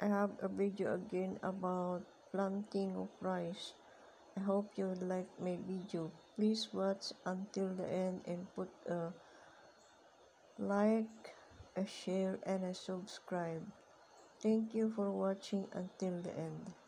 have a video again about planting of rice. I hope you like my video. Please watch until the end and put a like, a share, and a subscribe. Thank you for watching until the end.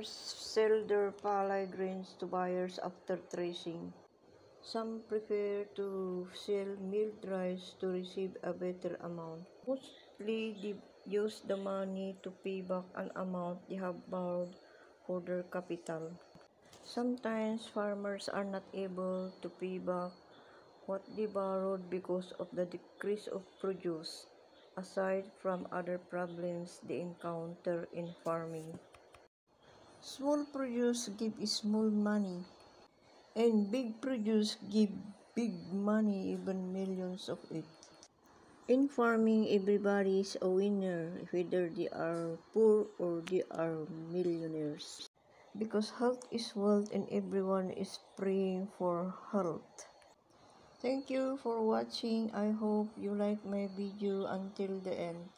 Farmers sell their palay grains to buyers after threshing. Some prefer to sell milled rice to receive a better amount. Mostly they use the money to pay back an amount they have borrowed for their capital. Sometimes farmers are not able to pay back what they borrowed because of the decrease of produce, aside from other problems they encounter in farming. Small produce give small money, and big produce give big money, even millions of it. In farming, everybody is a winner, whether they are poor or they are millionaires. Because health is wealth and everyone is praying for health. Thank you for watching. I hope you like my video until the end.